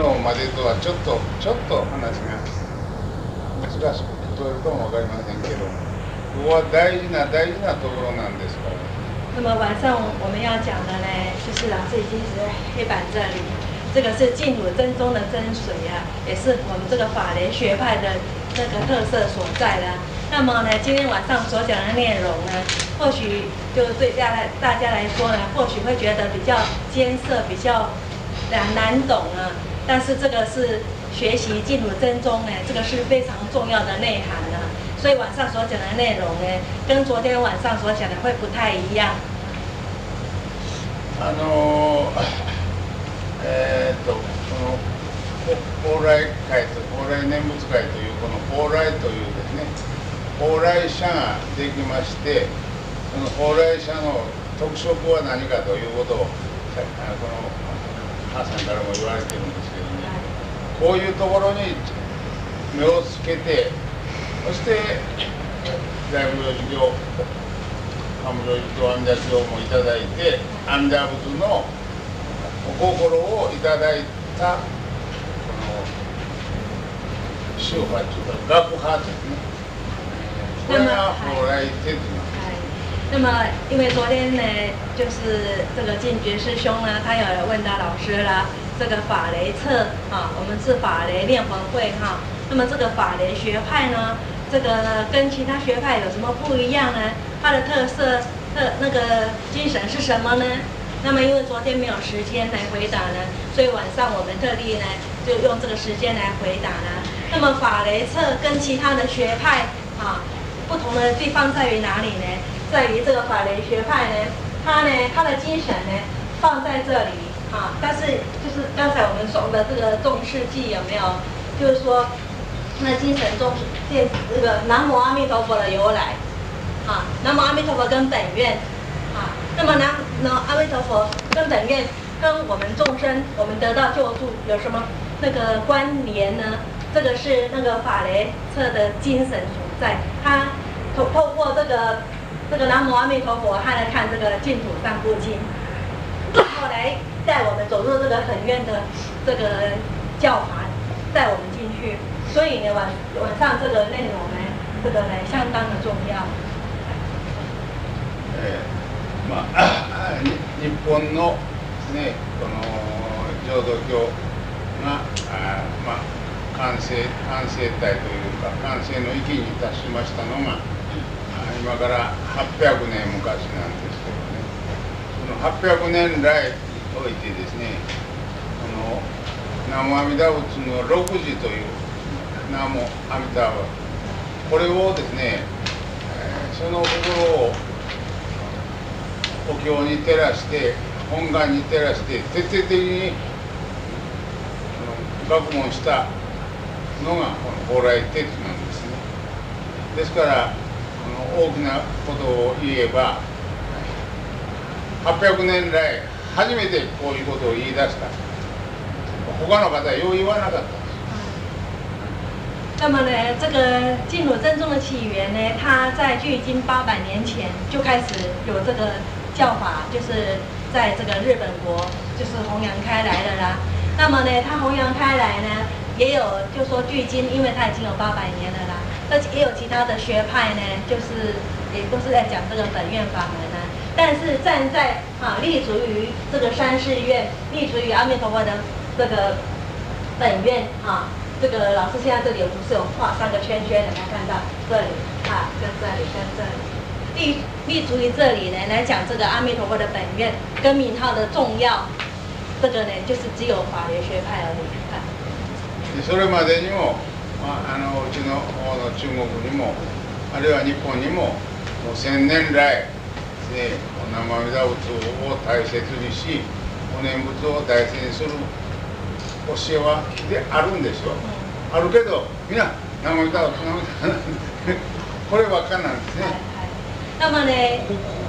のまでとはちょっとちょっと話が難しく聞こえるかも分かりませんけどここは大事な大事なところなんですから那么晚上我们要讲的呢，就是老师已经是黑板这里，这个是净土真宗的真水啊，也是我们这个法莲学派的那个特色所在的。那么呢，今天晚上所讲的内容呢，或许就对大家大家来说呢，或许会觉得比较艰涩，比较难难懂啊。 但是这个是学习净土真宗呢，这个是非常重要的内涵啊。所以晚上所讲的内容呢，跟昨天晚上所讲的会不太一样。あのえー、っとこの蓬莱会と蓬莱念仏会というこの蓬莱というですね蓬莱社ができましてその蓬莱社の特色は何かということをこの母さんからも言われてるんですけどね こういうところに目をつけてそして大務領事業官務事業安もいただいて安楽仏のお心をいただいたこの宗派というか学派ですね。これが如来天子那么，因为昨天呢，就是这个师兄呢，他有问到老师了。这个法雷彻啊，我们是法雷练魂会哈。那么这个法雷学派呢，这个跟其他学派有什么不一样呢？它的特色特那个精神是什么呢？那么因为昨天没有时间来回答呢，所以晚上我们特地呢就用这个时间来回答呢。那么法雷彻跟其他的学派啊不同的地方在于哪里呢？在于这个法雷学派呢，它呢它的精神呢放在这里。啊，但是就是刚才我们说的这个重世纪有没有？就是说，那精神重见那个南无阿弥陀佛的由来啊，南无阿弥陀佛跟本愿啊，那么南那阿弥陀佛跟本愿跟我们众生，我们得到救助有什么那个关联呢？这个是那个法雷彻的精神所在，他透透过这个这个南无阿弥陀佛，他来看这个净土三部经，后来。带我们走入这个很远的这个教团，带我们进去。所以呢，晚晚上这个内容呢，这个呢相当的重要。まあ日本のねこの浄土教がまあ完成完成体というか完成の域に達しましたのが今から800年昔なんですけどね。その800年来おいてですねこの南無阿弥陀仏の六時という南無阿弥陀仏これをですね、えその心をお経に照らして本願に照らして徹底的に学問したのがこの蓬莱哲なんですねですからこの大きなことを言えば800年来初めてこういうことを言い出した他の方はよう言わなかった那么呢，这个净土真宗的起源呢，它在距今八百年前就开始有这个教法就是在这个日本国就是弘扬开来的啦。那么呢，它弘扬开来呢，也有就说距今，因为它已经有八百年了啦。而且也有其他的学派呢，就是 也都是在讲这个本愿法门呢。但是站在啊立足于这个三世愿，立足于阿弥陀佛的这个本愿啊，这个老师现在这里有不是有画三个圈圈的，大家看到这里啊，跟这里跟这里。立立足于这里呢，来讲这个阿弥陀佛的本愿跟名号的重要，这个呢就是只有法莲学派而已。それまでにも、まあ、あのうちの方の中国にもあるいは日本にも 5000年来でお生身だ仏を大切にしお念仏を大切にする教えはであるんでしょう、あるけど皆生身だ仏生身だこればっかなんですね、はいはい、ね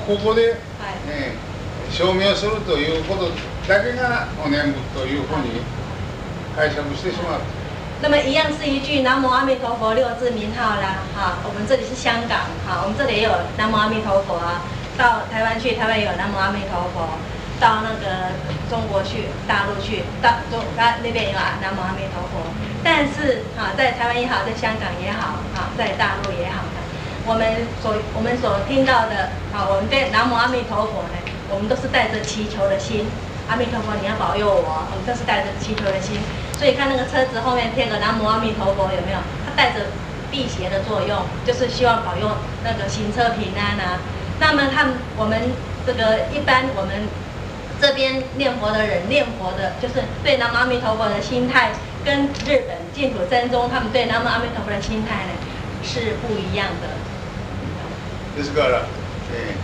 ここで、ね、はい、証明するということだけがお念仏というふうに解釈してしまう那么一样是一句南无阿弥陀佛六字名号啦，哈，我们这里是香港，哈，我们这里也有南无阿弥陀佛。啊，到台湾去，台湾有南无阿弥陀佛；到那个中国去，大陆去，到中他那边有啊南无阿弥陀佛。但是哈，在台湾也好，在香港也好，哈，在大陆也好我们所我们所听到的啊，我们对南无阿弥陀佛呢，我们都是带着祈求的心，阿弥陀佛，你要保佑我，我们都是带着祈求的心。所以看那个车子后面贴个南无阿弥陀佛，有没有？它带着辟邪的作用，就是希望保佑那个行车平安啊。那么他们我们这个一般我们。这边念佛的人，念佛的，就是对南无阿弥陀佛的心态，跟日本净土真宗他们对南无阿弥陀佛的心态呢，是不一样的。ですから、え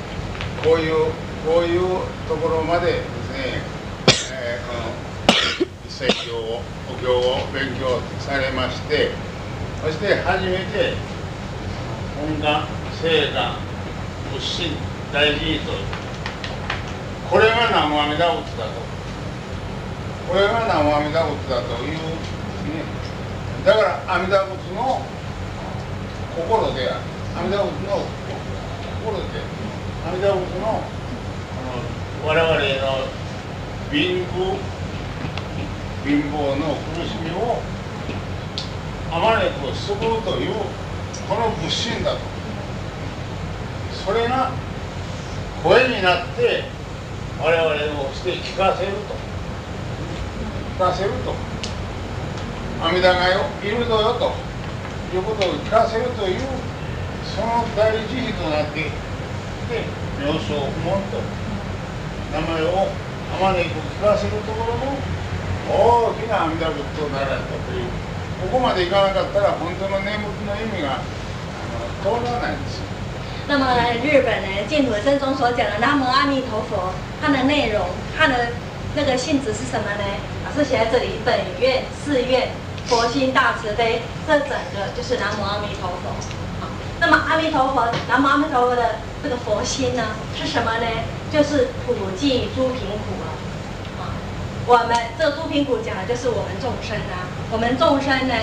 ー、こういうこういうところまでですね、えー、この 説教をお経を勉強されましてそして初めて本願聖願仏心大事にとこれが南無阿弥陀仏だとこれが南無阿弥陀仏だというねだから阿弥陀仏の心である阿弥陀仏の心であ阿弥陀仏の我々の貧乏貧乏の苦しみをあまねく救うというこの物心だとそれが声になって我々をして聞かせると聞かせると阿弥陀がよいるぞよということを聞かせるというその大事義となってで病を不問と名前をあまねく聞かせるところも大きな阿弥陀仏となられたというここまでいかなかったら本当の念仏の意味が通らないんですよ那么日本呢，净土真宗所讲的南无阿弥陀佛，它的内容，它的那个性质是什么呢？老师写在这里：本愿、誓愿、佛心大慈悲，这整个就是南无阿弥陀佛。好，那么阿弥陀佛，南无阿弥陀佛的这个佛心呢，是什么呢？就是普济诸贫苦了。啊， 我们这诸品苦讲的就是我们众生啊，我们众生呢，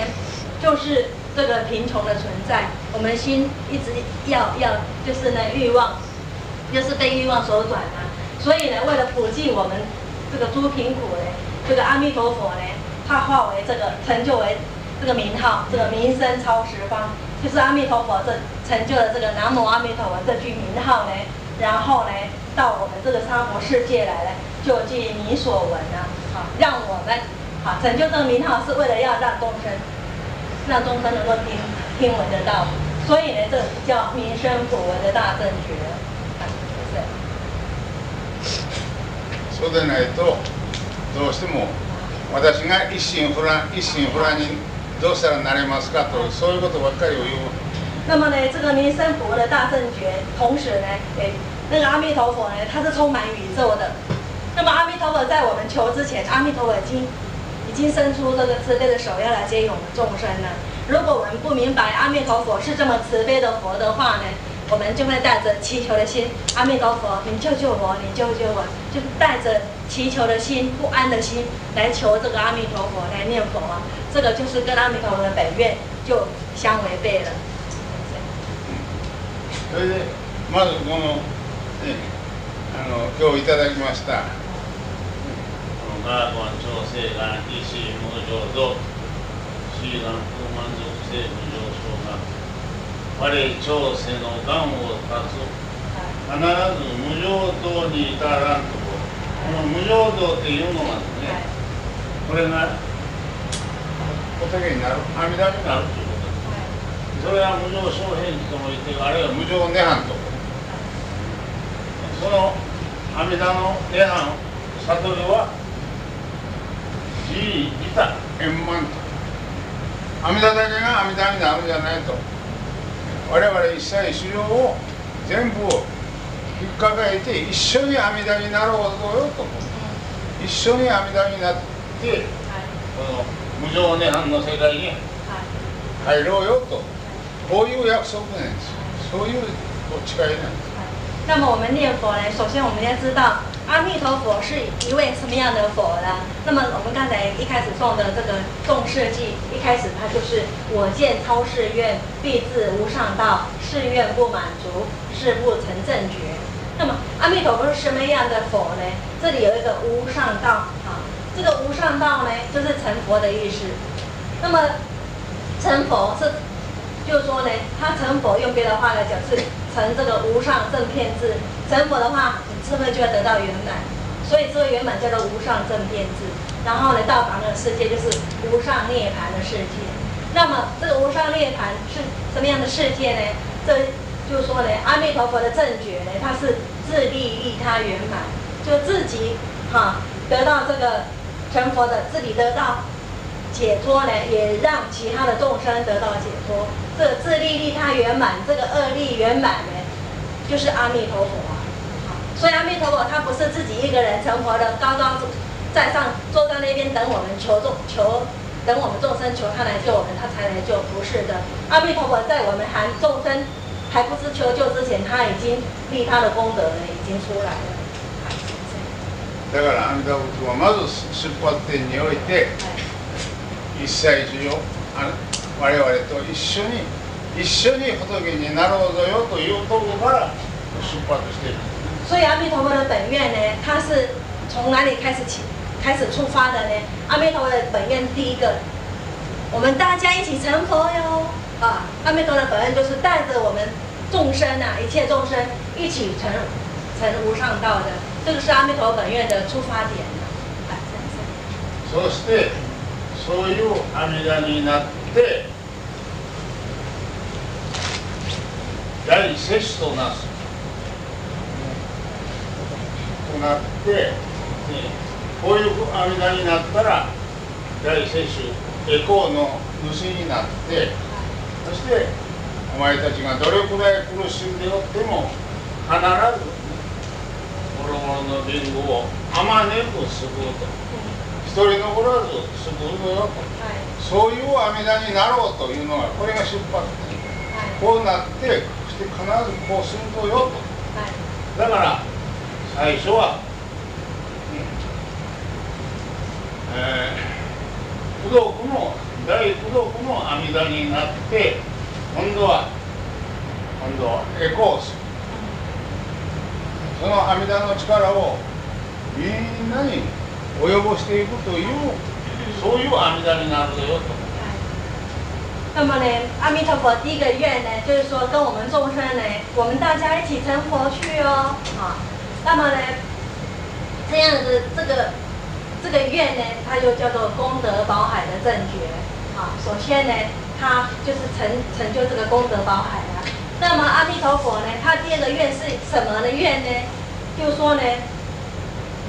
就是这个贫穷的存在。我们心一直要要，就是呢欲望，就是被欲望所转啊。所以呢，为了普济我们这个诸贫苦呢，这个阿弥陀佛呢，他化为这个成就为这个名号，这个名声超十方，就是阿弥陀佛这成就了这个南无阿弥陀佛这句名号呢，然后呢，到我们这个沙佛世界来了。就据你所闻啊，好让我们好成就这个名号，是为了要让众生。让众生能够听听闻得到，所以呢，这叫民生普闻的大正觉。そうでないとどうしても私が一心不乱一心不乱にどうしたらなれますかとそういうことばっかりを言う。那么呢，这个民生普闻的大正觉，同时呢，诶，那个阿弥陀佛呢，他是充满宇宙的。 那么阿弥陀佛在我们求之前，阿弥陀佛已经。已经伸出这个慈悲的手要来接引我们众生了。如果我们不明白阿弥陀佛是这么慈悲的佛的话呢，我们就会带着祈求的心，阿弥陀佛，你救救我，你救救我，就带着祈求的心、不安的心来求这个阿弥陀佛来念佛啊。这个就是跟阿弥陀佛的本愿就相违背了。それでまずこのあの今日いただきました。 が官調性が意志無常と死眼不満足性無常症が我調整の癌を断つ必ず無常道に至らんとここの無常道っていうのはですね、はい、これがお酒になる阿弥陀になるということです、それは無常小変期とも言ってあるいは無常涅槃とその阿弥陀の涅槃悟りはいいた円満と阿弥陀だけが阿弥陀になるじゃないと我々一切修行を全部引っかかえて一緒に阿弥陀になろうよと一緒に阿弥陀になって、はい、この無常涅槃の世界に入ろうよとこういう約束なんですそういうお誓いなんです。那么我们念佛呢，首先我们要知道。阿弥陀佛是一位什么样的佛呢？那么我们刚才一开始送的这个《众设计》，一开始它就是“我见超世愿，必至无上道。誓愿不满足，誓不成正觉。”那么阿弥陀佛是什么样的佛呢？这里有一个“无上道”啊，这个“无上道”呢，就是成佛的意思。那么成佛是，就说呢，他成佛用别的话来讲是成这个无上正片智。成佛的话，智慧就要得到圆满，所以智慧圆满叫做无上正遍智，然后呢，道法的世界就是无上涅槃的世界。那么这个无上涅槃是什么样的世界呢？这就说呢，阿弥陀佛的正觉呢，他是自利利他圆满，就自己哈得到这个成佛的，自己得到解脱呢，也让其他的众生得到解脱。这自利利他圆满，这个二利圆满呢，就是阿弥陀佛。所以阿弥陀佛他不是自己一个人成佛的，高高在上坐在那边等我们求众求，等我们众生求他来救我们，他才来救，不是的。阿弥陀佛在我们还众生还不知求救之前，他已经立他的功德呢，已经出来了。だから阿弥陀佛はまず出発点において。一切中を我々と一緒に一緒に仏になろうぞよというところから出発している。 所以阿弥陀佛的本愿呢，它是从哪里开始起、开始出发的呢？阿弥陀佛的本愿第一个，我们大家一起成佛哟！啊，阿弥陀的本愿就是带着我们众生啊，一切众生一起成成无上道的，这个是阿弥陀本愿的出发点。そして。そういう阿弥陀になって大摂取となす なって、ね、こういう阿弥陀になったら大接種エコーの主になってそしてお前たちがどれくらい苦しんでおっても必ずもろもろのリングをあまねく救うと、一人残らず救うよと、はい、そういう阿弥陀になろうというのがこれが出発点、はい、こうなってそして必ずこうするぞよと、はい、だから最初は、ねえー、工藤区の大工藤区の阿弥陀になって今度は今度はエコーするその阿弥陀の力をみんなに及ぼしていくというそういう阿弥陀になるよと。那么呢，阿弥陀佛第一个愿呢，就是说跟我们众生呢，我们大家一起成佛去哦，啊。那么呢，这样的这个这个愿呢，它就叫做功德宝海的正觉啊。首先呢，他就是成成就这个功德宝海啊。那么阿弥陀佛呢，他第二个愿是什么呢愿呢？就说呢，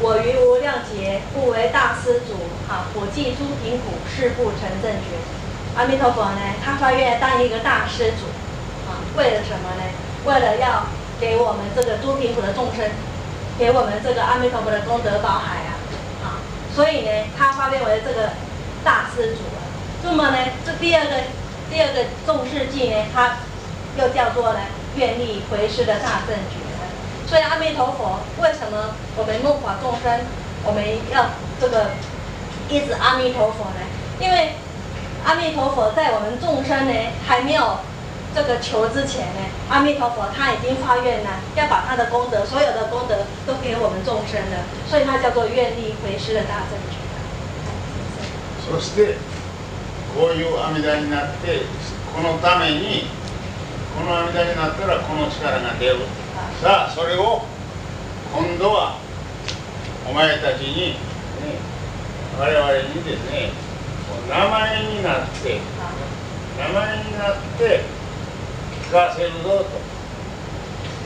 我于无量劫，不为大施主啊，我济诸贫苦，誓不成正觉。阿弥陀佛呢，他发愿当一个大施主啊，为了什么呢？为了要给我们这个诸贫苦的众生。给我们这个阿弥陀佛的功德宝海啊，啊，所以呢，他化变为这个大施主了。那么呢，这第二个第二个重视迹呢，他又叫做呢愿力回师的大圣觉。所以阿弥陀佛为什么我们梦法众生我们要这个一直阿弥陀佛呢？因为阿弥陀佛在我们众生呢还没有。这个求之前呢，阿弥陀佛他已经发愿了，要把他的功德，所有的功德都给我们众生了，所以他叫做愿力回师的大正觉。そしてこういう阿弥陀になってこのためにこの阿弥陀になったらこの力が出る。さあそれを今度はお前たちに、ね、我々にですね名前になって名前になって かせるぞと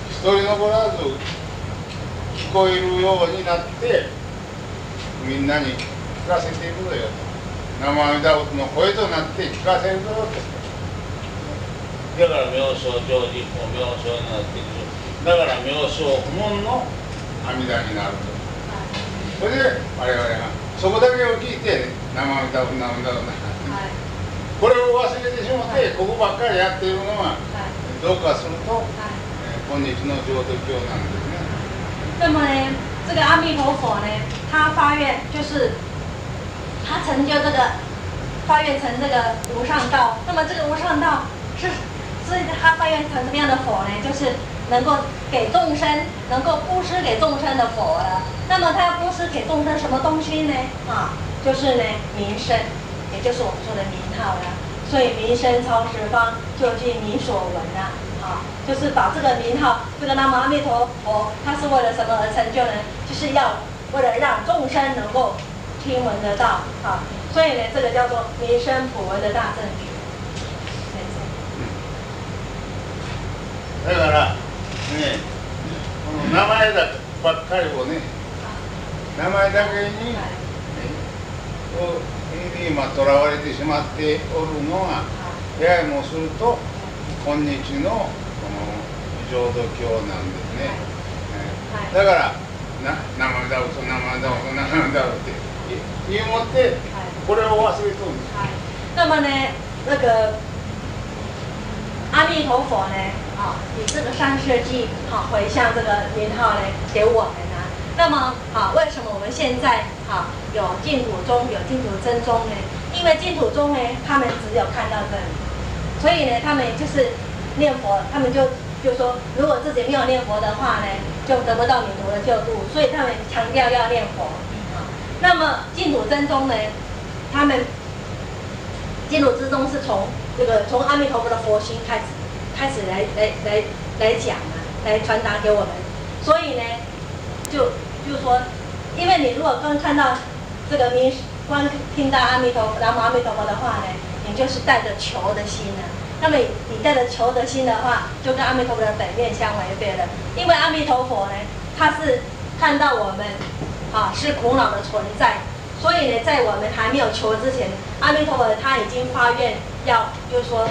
一人残らず聞こえるようになってみんなに聞かせていくぞよと生阿弥陀仏の声となって聞かせるぞとだから妙正常人も妙正になっていくだから妙正不問の阿弥陀になるとそれで我々がそこだけを聞いて生阿弥陀仏生阿弥陀仏これを忘れてしまってここばっかりやっているのはどうかすると、今日の浄土教なんですね。那么呢，这个阿弥陀佛呢，他发愿就是他成就这个发愿成这个无上道。那么这个无上道是，所以他发愿成什么样的佛呢？就是 能够给众生，能够布施给众生的佛了。那么他要布施给众生什么东西呢？啊，就是呢名声， 也就是我们说的名号了。所以名声超十方，究竟你所闻啊，啊，就是把这个名号，这个南无阿弥陀佛，它是为了什么而成就呢？就是要为了让众生能够听闻得到啊。所以呢，这个叫做名声普闻的大正觉。だからねこの名前だばっかりをね名前だけに、ね、を に今とらわれてしまっておるのがややもすると今日のこの浄土教なんですね、はい、だからな生だうと生だうと生だうって言いもってこれを忘れとるんです、はい、阿弥陀佛呢啊以这个三世纪回向这个名号呢给我们呢那么啊，为什么我们现在啊有净土宗、有净土真宗呢？因为净土宗呢，他们只有看到这里，所以呢，他们就是念佛，他们就就说，如果自己没有念佛的话呢，就得不到弥陀的救度，所以他们强调要念佛。那么净土真宗呢，他们净土之宗是从这个从阿弥陀佛的佛心开始开始来来来来讲啊，来传达给我们，所以呢，就。就是说，因为你如果刚看到这个名，光听到阿弥陀、佛、南无阿弥陀佛的话呢，你就是带着求的心呢。那么你带着求的心的话，就跟阿弥陀佛的本愿相违背了。因为阿弥陀佛呢，他是看到我们，啊，是苦恼的存在。所以呢，在我们还没有求之前，阿弥陀佛他已经发愿要，就是说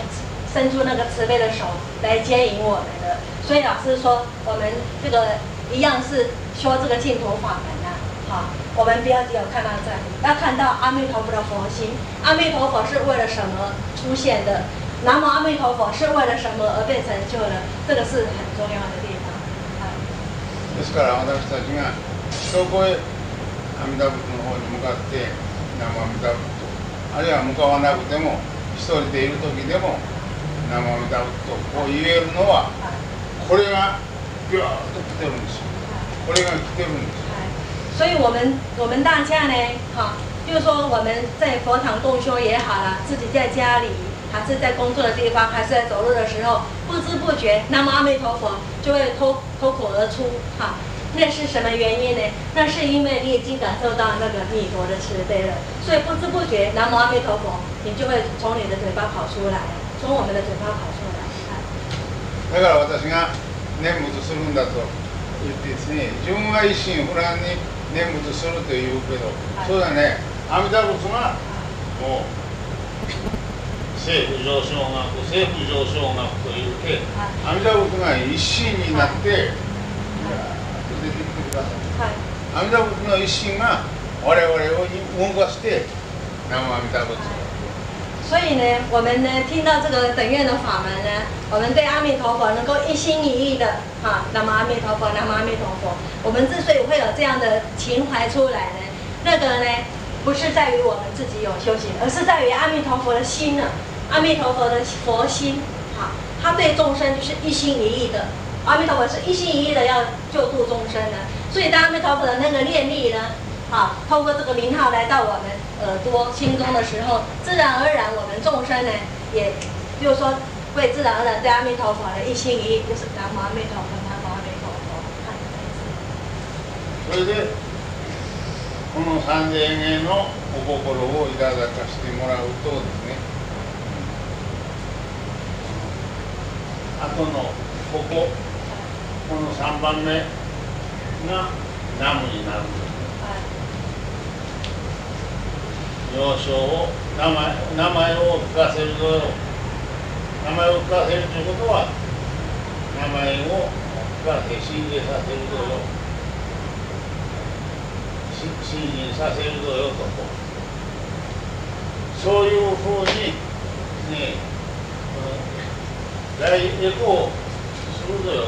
伸出那个慈悲的手来接引我们了。所以老师说，我们这个一样是。修这个净土法门啊。好，我们不要只有看到这里，要看到阿弥陀佛的佛心。阿弥陀佛是为了什么出现的？南无阿弥陀佛是为了什么而被成就的？这个是很重要的地方。ですから私たちが一声阿弥陀仏の方に向かって南無阿弥陀仏とあるいは向かわなくても一人でいる時でも生身だとこう言えるのはこれがビューッと来てるんですよ 所以，我们我们大家呢，哈，就是说我们在佛堂供修也好了，自己在家里，还是在工作的地方，还是在走路的时候，不知不觉，南无阿弥陀佛就会脱脱口而出，哈，那是什么原因呢？那是因为你已经感受到那个弥陀的慈悲了，所以不知不觉，南无阿弥陀佛，你就会从你的嘴巴跑出来，从我们的嘴巴跑出来。ですね純愛心不乱に念仏するというけど、はい、そうだね阿弥陀仏がもう政府上昇学政府上昇学というけ、て、阿弥陀仏が一心になって、はい、出てきてください、はい、阿弥陀仏の一心が我々を動かして南無阿弥陀仏所以呢，我们呢听到这个等愿的法门呢，我们对阿弥陀佛能够一心一意的哈，南无阿弥陀佛，南无阿弥陀佛。我们之所以会有这样的情怀出来呢，那个呢不是在于我们自己有修行，而是在于阿弥陀佛的心呢，阿弥陀佛的佛心哈，他对众生就是一心一意的，阿弥陀佛是一心一意的要救度众生的，所以当阿弥陀佛的那个念力呢。啊，透过这个名号来到我们耳朵、心中的时候，自然而然，我们众生呢，也就是说，会自然而然对阿弥陀佛的一心一意，就是南无阿弥陀佛，南无阿弥陀佛。それでこの三千円のお心をいただかせてもらうとですね、あとのこここの三番目がナムになる を名前名前を聞かせるぞ名前を聞かせるということは名前を聞かせ信じさせるぞよ信じさせるぞよとそういうふうにね来歴をするぞよ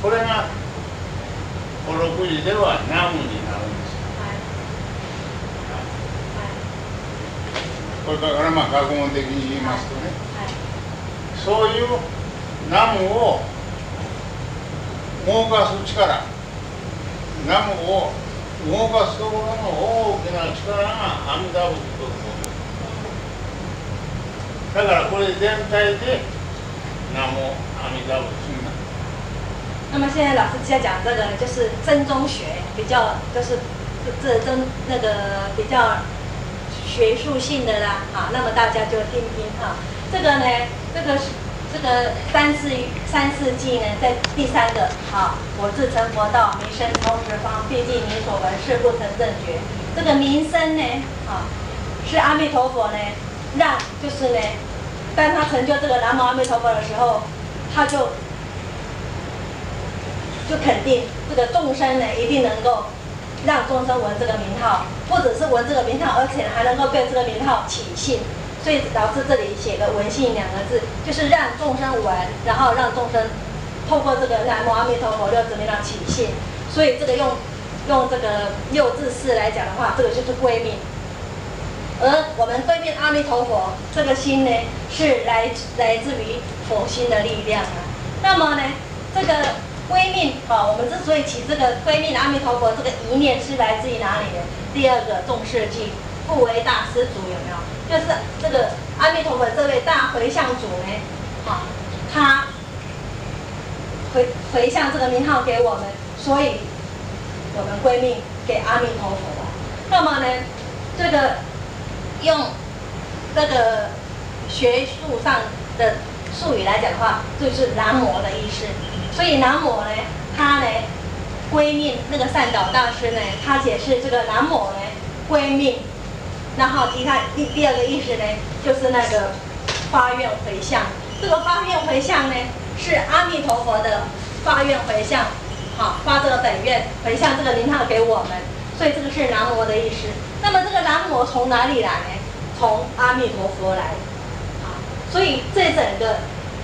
これがこの国では南無になるこれからまあ学問的に言いますとね、はいそういうナムを動かす力ナムを動かすところの大きな力が阿弥陀仏とだからこれ全体でナム阿弥陀仏になる。那么现在老师在讲这个就是真宗学，比较就是这真那个比较学术性的啦，好，那么大家就听听哈。这个呢，这个是这个三世三世纪呢，在第三个，好，我自成佛道，名声通十方，毕竟你所闻是不成正觉。这个名声呢，啊，是阿弥陀佛呢，让就是呢，当他成就这个南无阿弥陀佛的时候，他就就肯定这个众生呢，一定能够。让众生闻这个名号，不只是闻这个名号，而且还能够对这个名号起信，所以导致这里写的“闻信”两个字，就是让众生闻，然后让众生透过这个南无阿弥陀佛的字念来起信。所以这个用用这个六字四来讲的话，这个就是归命。而我们对面阿弥陀佛这个心呢，是来来自于佛心的力量啊。那么呢，这个。闺蜜啊，我们之所以起这个闺蜜的阿弥陀佛，这个一念是来自于哪里？第二个重设记，不为大师主有没有？就是这个阿弥陀佛这位大回向主呢，好，他回回向这个名号给我们，所以我们闺蜜给阿弥陀佛。那么呢，这个用这个学术上的术语来讲的话，就是南无的意思。所以南无呢，他呢，归命那个善导大师呢，他解释这个南无呢，归命，然后其他第第二个意思呢，就是那个发愿回向，这个发愿回向呢，是阿弥陀佛的发愿回向，好，发这个本愿回向这个灵号给我们，所以这个是南无的意思。那么这个南无从哪里来呢？从阿弥陀佛来，啊，所以这整个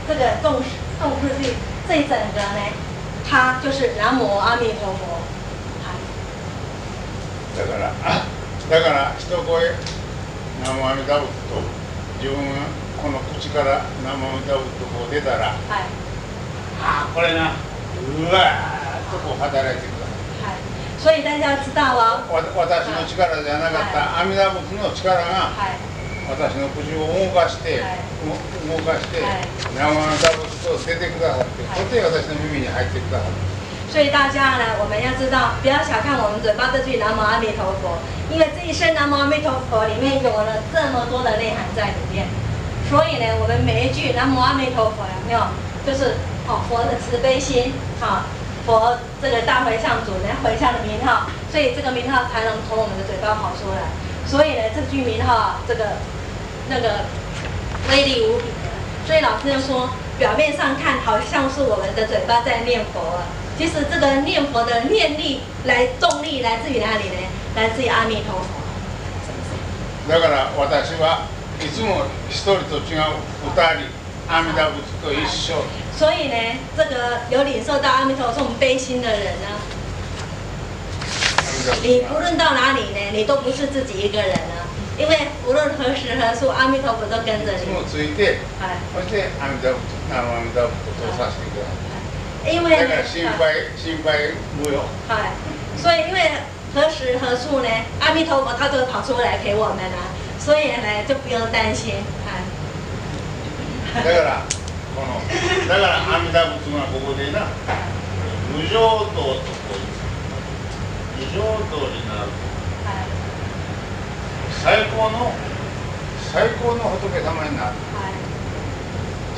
这个众众是。这整个呢，它就是南无阿弥陀佛。だからだから一声「南無阿弥陀仏」と自分がこの口から「南無阿弥陀仏」とこう出たら、はい、ああこれなうわーっとこう働いてください。はい所以大家知道私の力じゃなかった、阿弥陀仏の力が、はい私の口を動かして、動かして、南無阿弥陀仏と出てくださって、そして私の耳に入ってくださって。所以大家呢，我们要知道，不要小看我们嘴巴这句南无阿弥陀佛，因为这一声南无阿弥陀佛里面有了这么多的内涵在里面。所以呢，我们每一句南无阿弥陀佛有没有？就是哦，佛的慈悲心，好，佛这个大回向主来回向的名号，所以这个名号才能从我们的嘴巴跑出来。 所以呢，这句名号这个那个威力无比的。所以老师就说，表面上看好像是我们的嘴巴在念佛啊。其实这个念佛的念力来动力来自于哪里呢？来自于阿弥陀佛。だから私はいつも一人と違う二人阿弥陀仏と一緒。所以呢，这个有领受到阿弥陀佛这种悲心的人呢， 你无论到哪里呢，你都不是自己一个人啊，因为无论何时何处，阿弥陀佛都跟着你。いつもついて、そして阿弥陀仏、南無阿弥陀仏と通させてください。因为心配心配无用。嗨，所以因为何时何处呢？阿弥陀佛他都会跑出来陪我们啊，所以呢就不用担心。嗨。だからこのだから阿弥陀仏がここでな無常道とこう 非常道になる、はい、最高の最高の仏様になる、はい、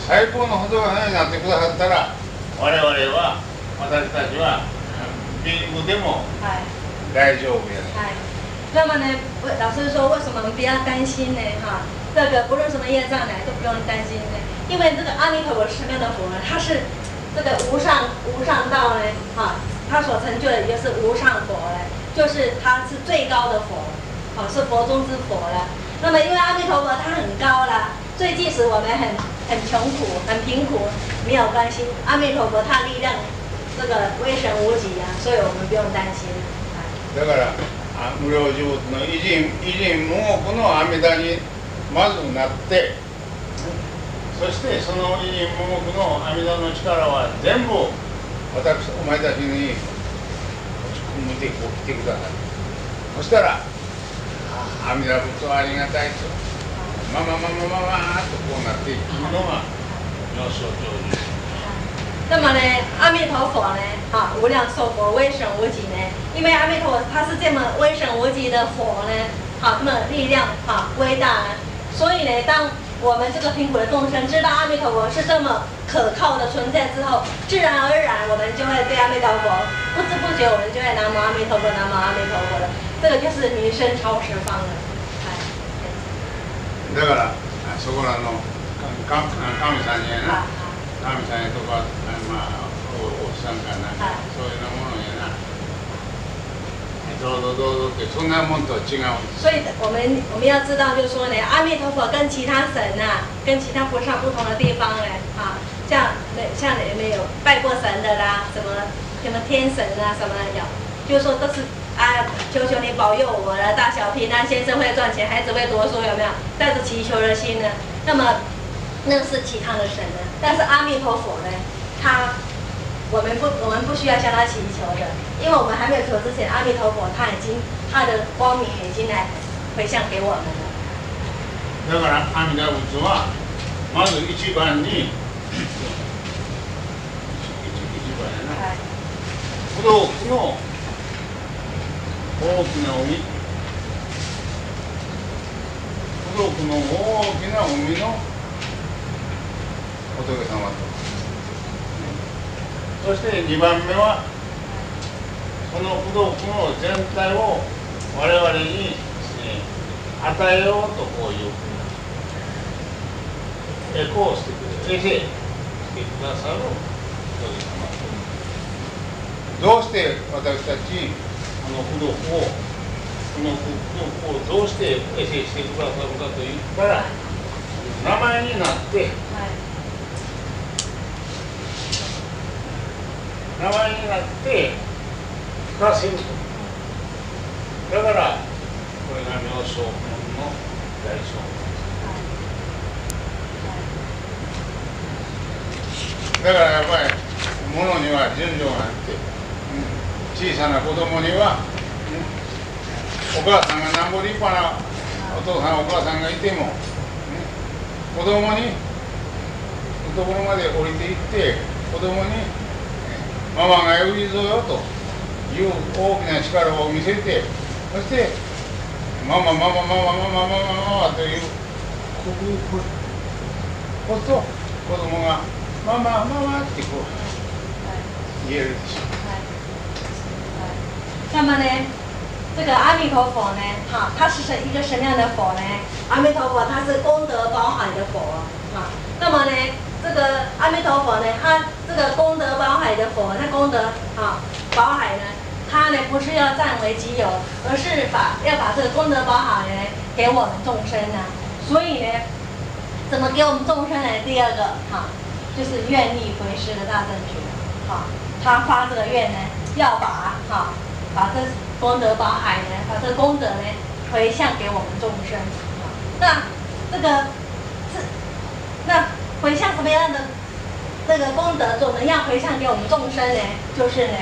最高の仏様になってくださったら我々は私たちはビングでも大丈夫や、はい、那么呢，老师说，为什么不要担心呢？哈，这个不论什么业障呢，都不用担心的，因为这个阿弥陀佛是那个佛，他是这个无上无上道呢，哈，他所成就的也就是无上佛了，就是他是最高的佛，好是佛中之佛了。那么因为阿弥陀佛他很高了，所以即使我们很。很穷苦，很贫苦，没有关系。阿弥陀佛，他力量这个威神无极啊，所以我们不用担心。だから、無料寿仏の偉人、偉人無国の阿弥陀にまずなって、 そしてその意味無目の阿弥陀の力は全部私お前たちに向いてこう来てくださいそしたら「阿弥陀仏はありがたい」と「まあまあまあまあまあとこうなっていくのが妙想上です。那么呢，阿弥陀佛呢，啊，无量寿佛威神无极呢，因为阿弥陀佛他是这么威神无极的佛呢，好、啊，那么力量好、啊、伟大，所以呢，当我们这个贫苦的众生知道阿弥陀佛是这么可靠的存在之后，自然而然我们就会对阿弥陀佛不知不觉我们就会南无阿弥陀佛，南无阿弥陀佛了，这个就是名声超十方了，哎，だからあそこらのかか神さんにやな好好神さんやとかあまあおおっさんかなんか、はいそういうようなもの やなどうぞどうぞってそんなもんとは違うんです所以我们我们要知道，就是说呢，阿弥陀佛跟其他神呐、跟其他菩萨不同的地方呢，啊，像那像你们有拜过神的啦，什么什么天神啊，什么有，就是说都是啊，求求你保佑我了，大小平安，先生会赚钱，孩子会读书，有没有？带着祈求的心呢，那么那是其他的神呢，但是阿弥陀佛呢，他 我们不，我们不需要向他祈求的，因为我们还没有求之前，阿弥陀佛他已经他的光明已经来回向给我们了。だから阿弥陀仏はまず一番に一一番やな哎不動の大きな海不動の大きな海の仏様と そして2番目はこの功徳の全体を我々に、ね、与えようとこういうふうに、エコーしてくれてしてくださるどうして私たちこの功徳をこの功徳をどうしてエセしてくださるかといったら名前になって、はい名前になってだからこれが妙正門の大正門だからやっぱり物には順序があって、小さな子供には、お母さんがなんぼ立派なお父さんお母さんがいても、子供にとこまで降りていって子供にママが売りぞよという大きな力を見せてそしてマママママママママママという工夫こそ子供がママママってこう言えるでしょう。那么呢，这个阿弥陀佛呢，哈，它是什一个什么样的佛呢？阿弥陀佛，它是功德包含的佛，哈。那么呢，这个阿弥陀佛呢，他这个功德宝海的佛，那功德啊宝海呢，他呢不是要占为己有，而是把要把这个功德宝海呢给我们众生呢。所以呢，怎么给我们众生呢？第二个哈，就是愿力回师的大证据啊，他发这个愿呢，要把哈把这功德宝海呢，把这功德呢回向给我们众生。那这个是那。回向什么样的那个功德，怎么样回向给我们众生呢？就是呢，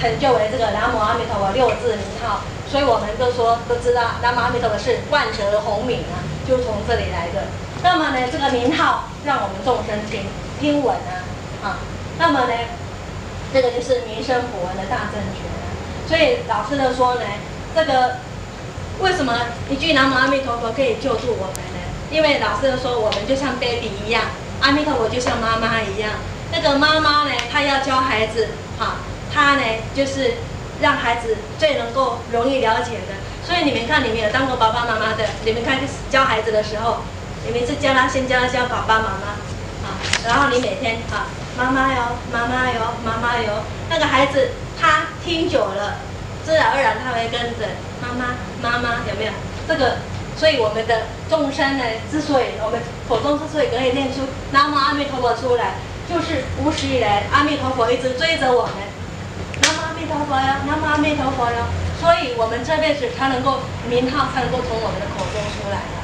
成就为这个南无阿弥陀佛六字名号。所以我们就说都知道，南无阿弥陀佛是万德洪名啊，就从这里来的。那么呢，这个名号让我们众生听听闻啊，啊，那么呢，这个就是民生博闻的大正觉。所以老师呢说呢，这个为什么一句南无阿弥陀佛可以救助我们？因为老师说我们就像 baby 一样，阿弥陀佛就像妈妈一样。那个妈妈呢，她要教孩子，哈，她呢就是让孩子最能够容易了解的。所以你们看，你们有当过爸爸妈妈的，你们看教孩子的时候，你们是教他先教教爸爸妈妈，啊，然后你每天啊，妈妈哟，妈妈哟，妈妈哟，那个孩子他听久了，自然而然他会跟着妈妈，妈妈有没有？这个，所以我们的。众生呢，之所以我们口中之所以可以念出南无阿弥陀佛出来，就是无始以来阿弥陀佛一直追着我们，南无阿弥陀佛哟，南无阿弥陀佛哟，所以我们这辈子才能够名号才能够从我们的口中出来了。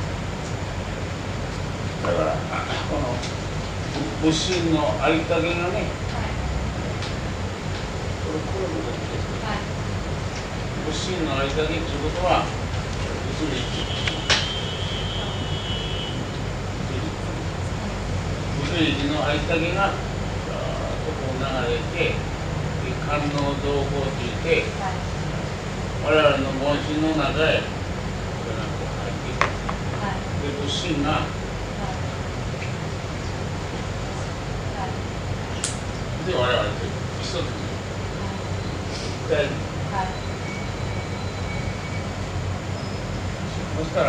だからこの無心のありかげがねこれこれも無心のありかげということは物理物理 明治の有影がそこを流れて観音堂をついて、はい、我々の盆身の中へ入ってはい、で物心が、はい、で我々と一つに二人に、はい、そしたら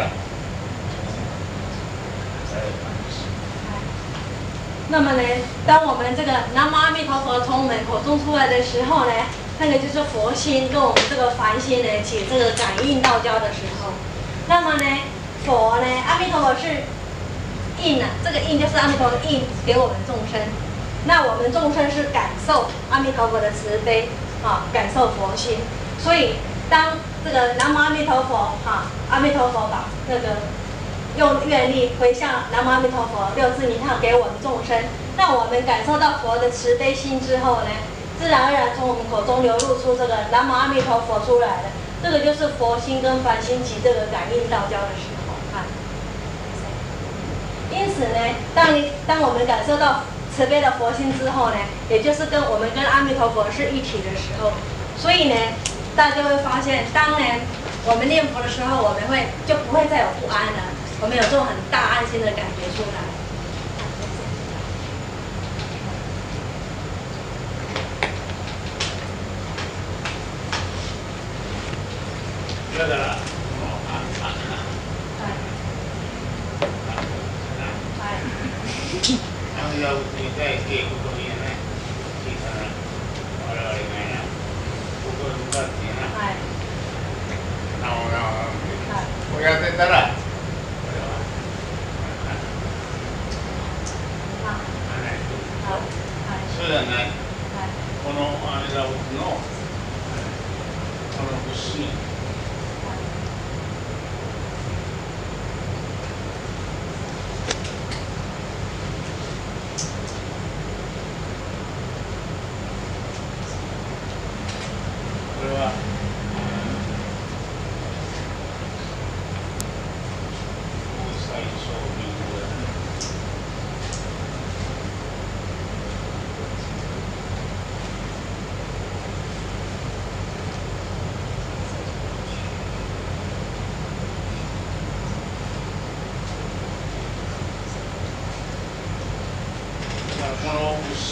那么呢，当我们这个南无阿弥陀佛从我们口中出来的时候呢，那个就是佛心跟我们这个凡心呢起这个感应道交的时候，那么呢，佛呢，阿弥陀佛是印啊，这个印就是阿弥陀佛印给我们众生，那我们众生是感受阿弥陀佛的慈悲啊，感受佛心，所以当这个南无阿弥陀佛哈，阿弥陀佛把那个。用愿力回向南无阿弥陀佛，六字名号给我们的众生，让我们感受到佛的慈悲心之后呢，自然而然从我们口中流露出这个南无阿弥陀佛出来的，这个就是佛心跟凡心及这个感应道交的时候啊。因此呢，当当我们感受到慈悲的佛心之后呢，也就是跟我们跟阿弥陀佛是一体的时候，所以呢，大家会发现，当然我们念佛的时候，我们会就不会再有不安了。我们有这种很大爱心的感觉出来。来来来。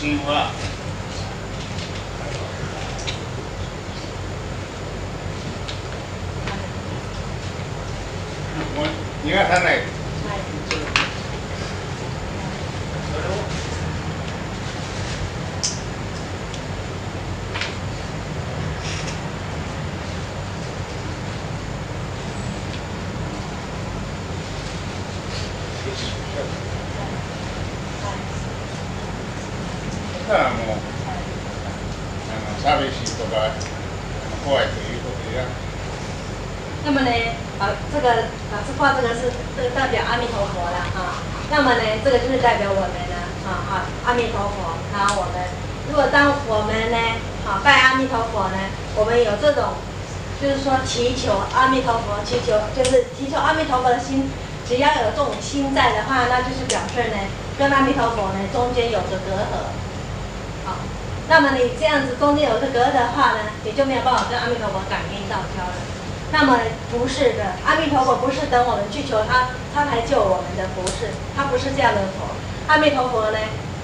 新闻。祈求阿弥陀佛，祈求就是祈求阿弥陀佛的心，只要有这种心在的话，那就是表示呢，跟阿弥陀佛呢中间有着隔阂。好，那么你这样子中间有个隔的话呢，你就没有办法跟阿弥陀佛感应到交了。那么不是的，阿弥陀佛不是等我们去求他，他才救我们的，不是，他不是这样的佛。阿弥陀佛呢，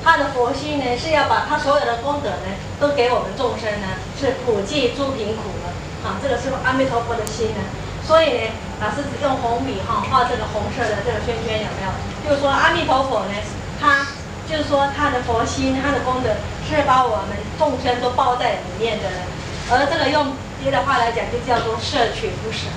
他的佛心呢是要把他所有的功德呢都给我们众生呢，是普济诸贫苦。啊，这个是阿弥陀佛的心呢，所以呢，老师只用红笔哈画这个红色的这个圈圈，有没有？就是说阿弥陀佛呢，他就是说他的佛心、他的功德是把我们众生都包在里面的，而这个用别的话来讲，就叫做摄取不舍。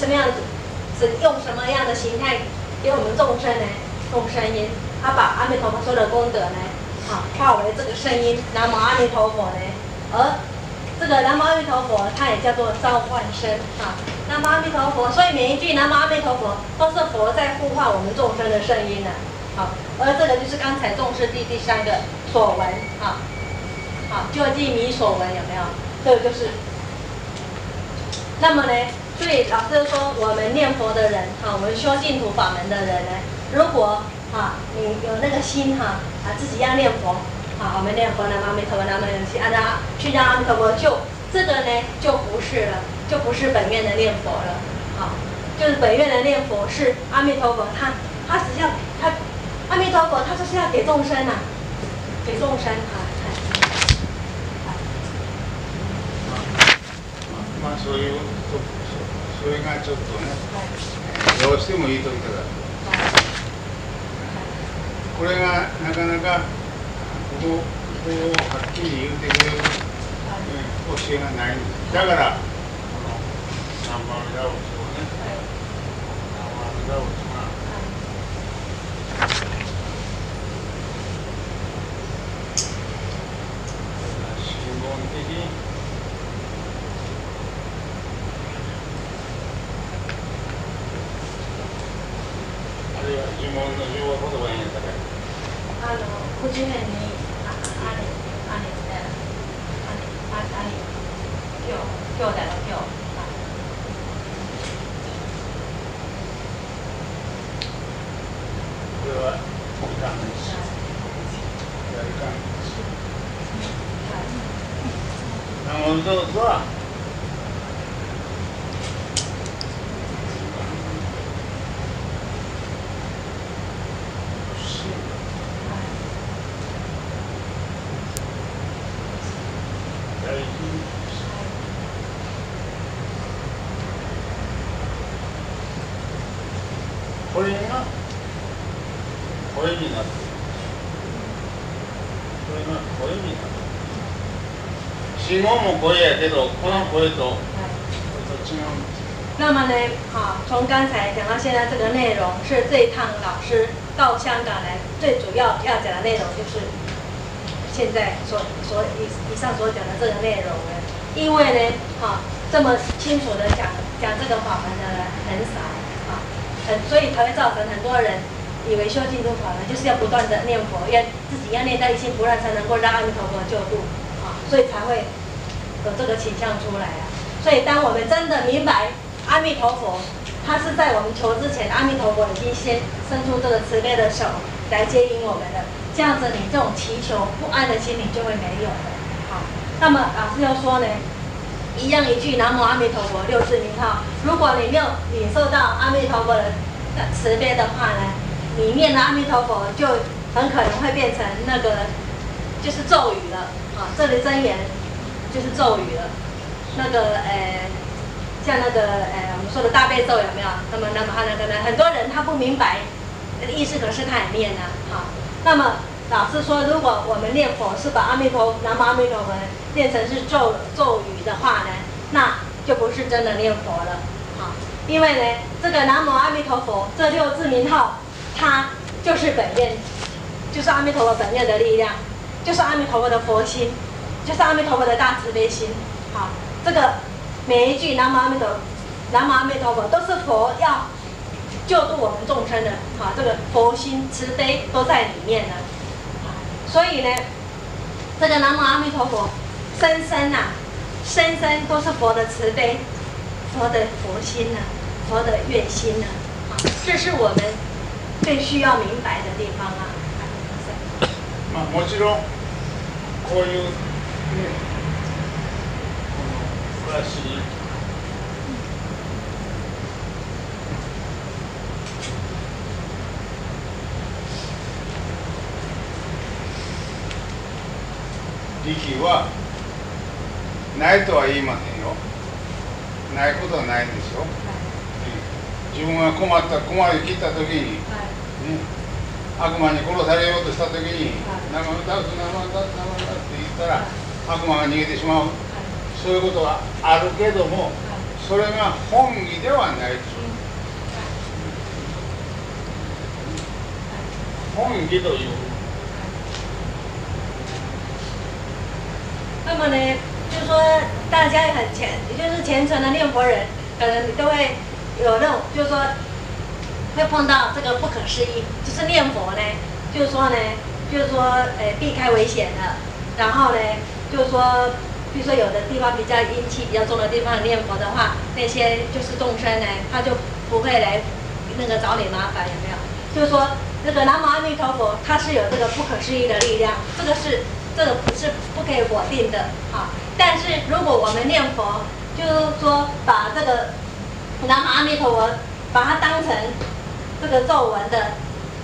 什么样子？是用什么样的形态给我们众生呢？众生音，他把阿弥陀佛说的功德呢，啊，化为这个声音。南无阿弥陀佛呢，而这个南无阿弥陀佛，它也叫做召唤声啊。南无阿弥陀佛，所以每一句南无阿弥陀佛都是佛在呼唤我们众生的声音呢。好，而这个就是刚才众生第第三个所闻啊。好，究竟你所闻有没有？这个就是。那么呢？对，老师说我们念佛的人，哈，我们修净土法门的人呢，如果啊，你有那个心哈，啊，自己要念佛，好，我们念佛呢，阿弥陀佛，南么去弥，啊，那去让阿弥陀佛就这个呢，就不是了，就不是本愿的念佛了，好，就是本愿的念佛是阿弥陀佛，他他只要他阿弥陀佛，他就是要给众生呐，给众生哈。それがちょっとね、どうしてもいい時だからこれがなかなかこここをはっきり言うてくれる、ん、教えがないんですだからこのねこれが声になっているこれが声になっている信号も声やけどこの声とこれと違うんです那么呢，好，从刚才讲到现在，这个内容是这一趟老师到香港来最主要要讲的内容，就是现在所所以以上所讲的这个内容呢。因为呢，好这么清楚的讲讲这个法门的人很少啊， 所以才会造成很多人以为修净土法呢，就是要不断的念佛，要自己要念到一心，不然才能够让阿弥陀佛救度啊，所以才会有这个倾向出来啊。所以当我们真的明白阿弥陀佛，他是在我们求之前，阿弥陀佛已经先伸出这个慈悲的手来接引我们的，这样子你这种祈求不安的心理就会没有了啊。那么老师要说呢？一样一句南无阿弥陀佛六字名号。如果你没有领受到阿弥陀佛的慈悲的话呢，你念的阿弥陀佛就很可能会变成那个就是咒语了啊。这里真言就是咒语了，那个诶，像那个诶，我们说的大悲咒有没有？那么那么他那个呢，很多人他不明白那个意思，可是他也念呢，好，那么。老师说，如果我们念佛是把阿弥陀南无阿弥陀佛念成是咒咒语的话呢，那就不是真的念佛了。好，因为呢，这个南无阿弥陀佛这六字名号，它就是本愿，就是阿弥陀佛本愿的力量，就是阿弥陀佛的佛心，就是阿弥陀佛的大慈悲心。好，这个每一句南无阿弥陀南无阿弥陀佛都是佛要救度我们众生的。好，这个佛心慈悲都在里面了。所以呢，这个南无阿弥陀佛，声声呐，声声都是佛的慈悲，佛的佛心呐，佛的愿心呐，啊，这是我们最需要明白的地方啊。まあもちろんこういうねこの暮らし 力はないとは言いませんよないことはないですよ、はい、自分が困った困りきった時に、はい、ね、悪魔に殺されようとした時に「生歌うと生歌う生歌う」って言ったら、はい、悪魔が逃げてしまう、そういうことはあるけども、それが本気ではないでい、本義という那么呢，就是说，大家很虔，也就是虔诚的念佛人，可能都会有那种，就是说，会碰到这个不可思议。就是念佛呢，就是说呢，就是说，诶，避开危险的。然后呢，就是说，比如说有的地方比较阴气比较重的地方念佛的话，那些就是众生呢，他就不会来那个找你麻烦，有没有？就是说，这个南无阿弥陀佛，它是有这个不可思议的力量，这个是。这个不是不可以否定的啊。但是如果我们念佛，就是说把这个南无阿弥陀佛，把它当成这个咒文的，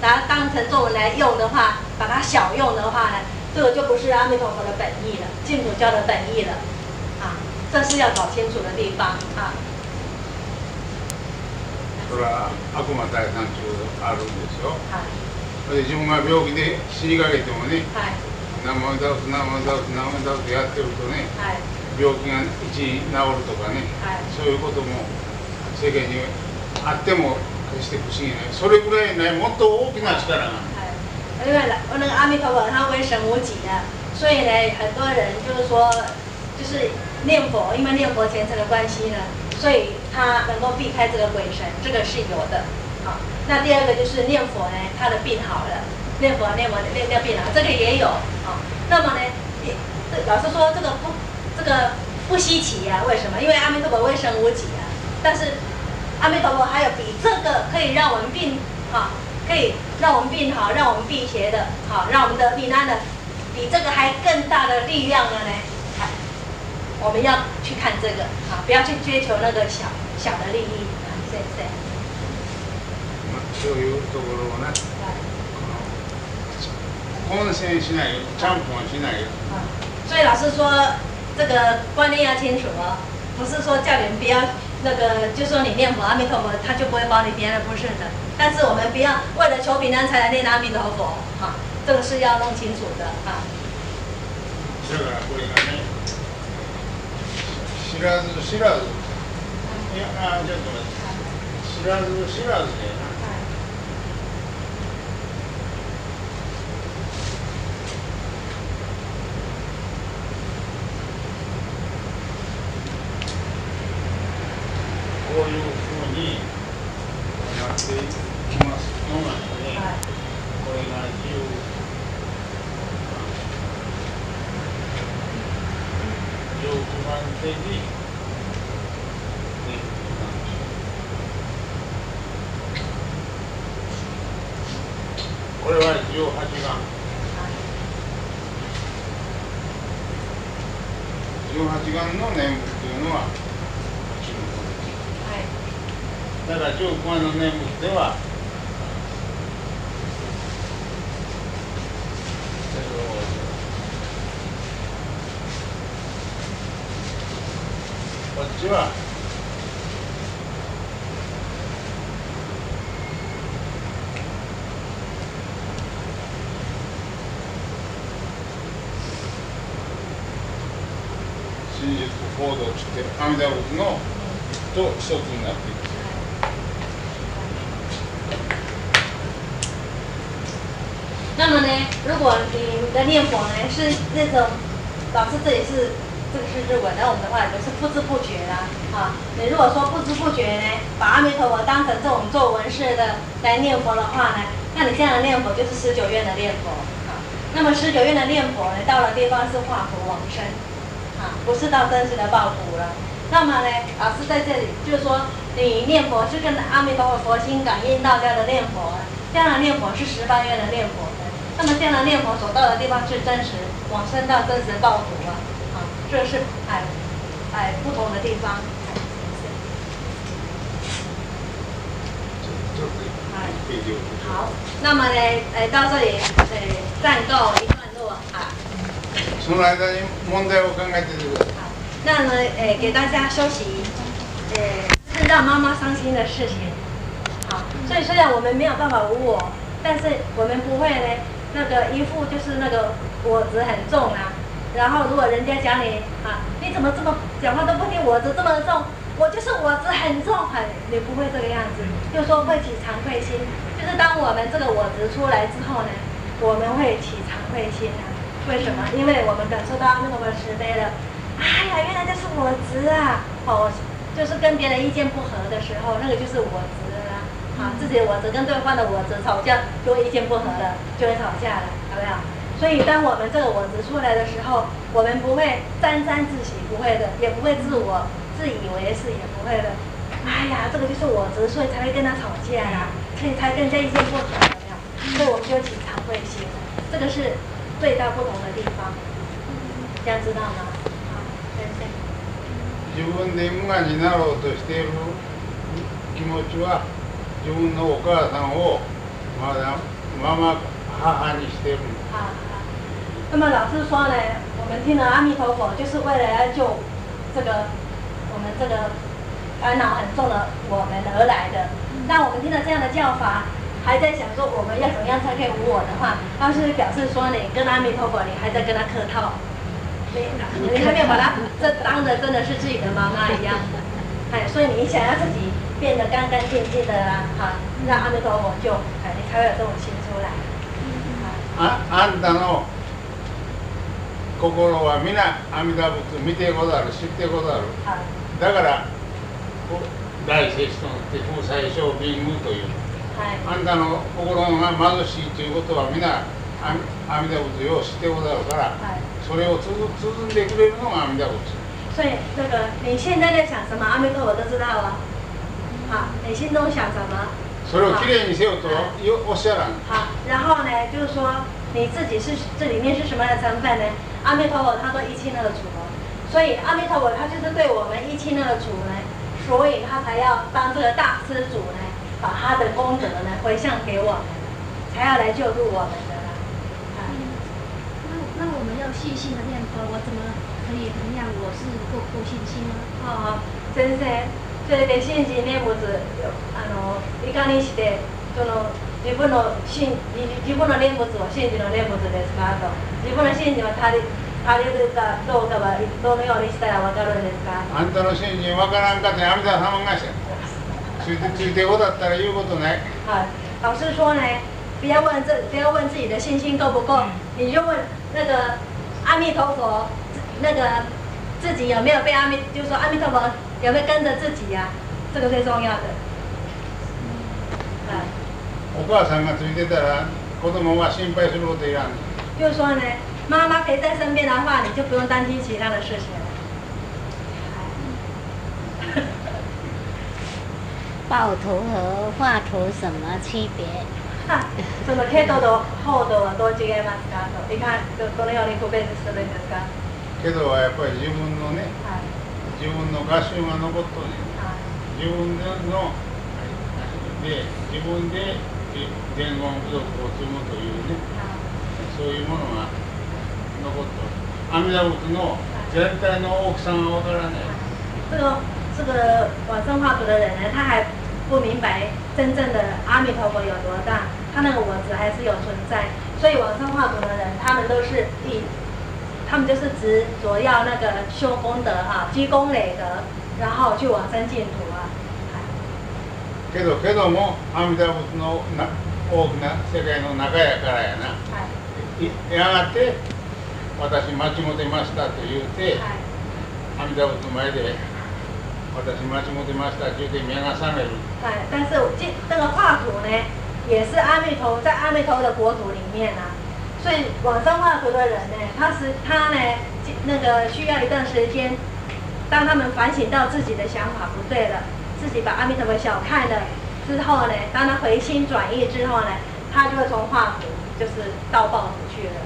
把它当成咒文来用的话，把它小用的话呢，这个就不是阿弥陀佛的本意了，净土教的本意了，啊，这是要搞清楚的地方啊。それは悪魔退散中あるんですよはいそれで自分が病気で死にかけてもねはい 名前出す名前出名前出やってるとね、はい、病気が一時治るとかね、はい、そういうことも世間にあっても決して不思議ないそれぐらいないもっと大きな力が、はい、因为那个阿弥陀佛他为神无己的，所以呢，很多人就是说，就是念佛，因为念佛虔诚的关系呢，所以他能够避开这个鬼神，这个是有的。好，那第二个就是念佛呢，他的病好了。那不那不那那病了，这个也有啊。那么呢，老师说，这个不，这个不稀奇呀。为什么？因为阿弥陀佛微神无几啊。但是，阿弥陀佛还有比这个可以让我们病好，可以让我们病好，让我们辟邪的，好让我们的比那的比这个还更大的力量了呢。我们要去看这个啊，不要去追求那个小小的利益。对对。我就这个了呢。まあそういうところをね混戦しないよちゃんぽんしないよ啊，所以老师说这个观念要清楚哦，不是说叫你们不要那个，就说你念佛阿弥陀佛，他就不会帮你别人，不是的。但是我们不要为了求平安才来念阿弥陀佛，哈、这个是要弄清楚的啊。だからこれがね知らず知らずいやあちょっと待って知らず知らずで こういうふうにやっていきますのなので、はい、これが10に。これは十八番。番の念仏というのはただから上の念仏ではこっちは真実と行動をして阿弥陀仏のと一つになっていく。如果你的念佛呢是那种，老师这里是这个是日文，那我们的话就是不知不觉啦，啊，你如果说不知不觉呢，把阿弥陀佛当成这种作文式的来念佛的话呢，那你这样的念佛就是十九愿的念佛，啊，那么十九愿的念佛呢，到了地方是化佛往生，啊，不是到真实的报土了。那么呢，老师在这里就是说，你念佛是跟阿弥陀佛佛心感应道样的念佛，这样的念佛是十八愿的念佛。那么这样的念佛所到的地方是真实往生到真实报土啊。这是哎哎不同的地方。好，那么呢，哎到这里，哎暂告一段落啊。その間に問題を考えててください。那呢，哎给大家休息，哎是让妈妈伤心的事情。好，所以虽然我们没有办法无我，但是我们不会呢， 那个衣服就是那个我子很重啊，然后如果人家讲你啊，你怎么这么讲话都不听？我子这么重，我就是我子很重很，你不会这个样子，就说会起惭愧心。就是当我们这个我子出来之后呢，我们会起惭愧心啊。为什么？因为我们感受到那个慈悲了。哎呀，原来就是我子啊！哦，就是跟别人意见不合的时候，那个就是我子。啊，自己的我执跟对方的我执吵架，就会意见不合了，就会吵架了，有没有？所以，当我们这个我执出来的时候，我们不会沾沾自喜，不会的，也不会自我自以为是，也不会的。哎呀，这个就是我执，所以才会跟他吵架呀，所以才跟人家意见不合，有没有？所以我们就起惭愧心，这个是最大不同的地方。这样知道吗？好，先生。自分で無我になろうとしている気持ちは 自分のお母さんをまだママ母にしてる。那么老师说呢，我们听了阿弥陀佛，就是为了要救这个我们这个烦恼很重的我们而来的。那我们听了这样的教法，还在想说我们要怎么样才可以无我的话，他是表示说你跟阿弥陀佛，你还在跟他客套，你你还没有把他这当的真的是自己的妈妈一样。哎，所以你想要自己 变得干干净净的啦、哈、啊，让阿弥陀佛救，哎，你才会有这种心出来。あ、あんたの心は皆阿弥陀仏見てござる、知ってござる。だから、大聖師となって風災症ビンという。あんたの心が貧しいということは皆阿弥陀仏を知ってござるから、それをつ包んでくれるのが阿弥陀仏。所以那个你现在在想什么，阿弥陀佛都知道了。啊。好，你心中想什么？それをきれいにせよとおっしゃらん。好，然后呢，就是说你自己是这里面是什么样的成分呢？阿弥陀佛，他都一清二楚哦，所以阿弥陀佛他就是对我们一清二楚呢，所以他才要当这个大施主呢，把他的功德呢回向给我们，才要来救助我们的啦。那那我们要细心的念佛，我怎么可以衡量我是够够信心呢？哦，先生， それで信心念仏あのいかにしてその自分の信自分の念仏は信心の念仏ですかと自分の信心は足り足りるかどうかはどのようにしたら分かるんですかあんたの信心分からんかってんたは様がしてついてついてこだったら言うことはい。はい、老师说呢，不要问这，不要问自己的信心够不够，你就问那个阿弥陀佛，那个自己有没有被阿弥，就说阿弥陀佛。有没有跟着自己呀、啊？这个最重要的。お母さんがついてたら子供は心配することいらん。就是说呢，妈妈陪在身边的话，你就不用担心其他的事情了。报图和画图什么区別？そのけどと報道はどう違いますかと。いかどのように区別するんですか。けどはやっぱり自分のね、はい、 自分の合集が残っとる自分ので自分で伝言不足を積むというねそういうものが残っとる阿弥陀仏の全体の大きさがわからない这个这个往生化土的人呢，他还不明白真正的阿弥陀佛有多大，他那个还是有存在，所以往生的人，他们都是以他们就是执着要那个修功德哈，积功累德，然后去往生净土啊。けどけども阿弥陀仏のな大きな世界の中やからやな、はい、やがて私間違ってましたと言うて、はい、 阿弥陀仏の前で私間違ってましたって言って目が覚める哎，但是这这个画图呢，也是阿弥陀在阿弥陀的国土里面啊， 所以往生画图的人呢，他是他呢，那个需要一段时间，当他们反省到自己的想法不对了，自己把阿弥陀佛小看了之后呢，当他回心转意之后呢，他就会从画图就是到报图去了。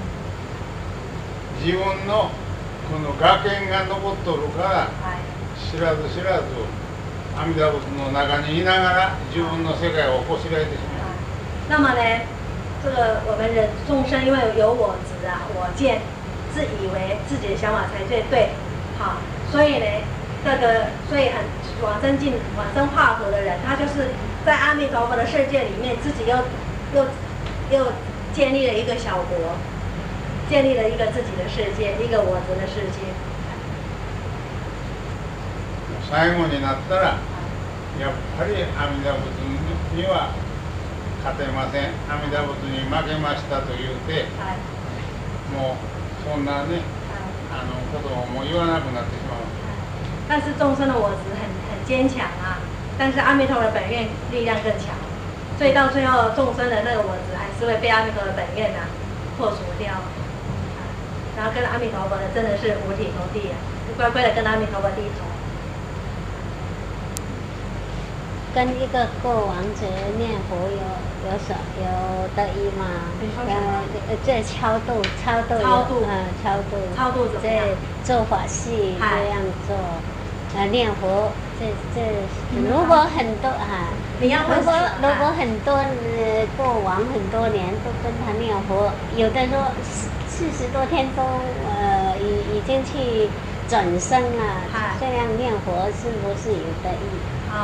自分のこの崖が残っとるから哎，知らず知らず阿弥陀仏の中にいながら自分の世界を起こしられてしまう那么呢， 这个我们人众生因为有我执啊、我见，自以为自己的想法才最对，好，所以呢，这个所以很往生进往生化佛的人，他就是在阿弥陀佛的世界里面，自己又又又建立了一个小国，建立了一个自己的世界，一个我执的世界。最後になったらやっぱり阿弥陀仏には 勝てません阿弥陀仏に負けましたと言うて、はい、もうそんなね、はい、あのことをもう言わなくなってしまう。但是众生的我执很很坚强啊，但是阿弥陀的本愿力量更强，所以到最后众生的那个我执还是会被阿弥陀的本愿啊破除掉、然后跟阿弥陀佛真的是五体投地、啊，乖乖的跟阿弥陀佛低头。跟一个过往者念佛有有什有得意吗？呃，这超度超度有嗯超度超度怎么做法事这样做，呃念佛这这如果很多哈，如果如果很多呃过往很多年都跟他念佛，有的说四四十多天都呃已已经去转生了，这样念佛是不是有得意？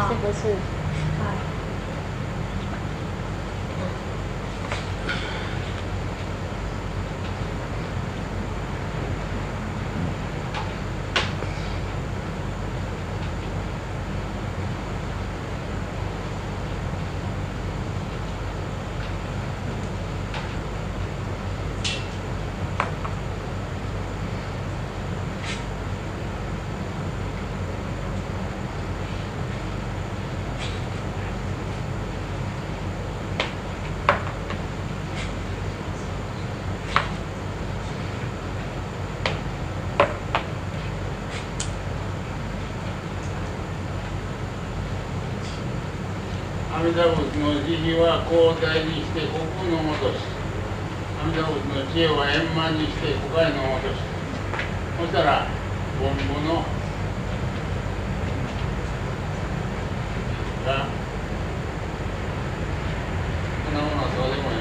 是不是？阿弥陀仏の慈悲は広大にして国のもとし阿弥陀仏の知恵は円満にして国会のもとしそしたらボンボのがこんなものはそうでもいい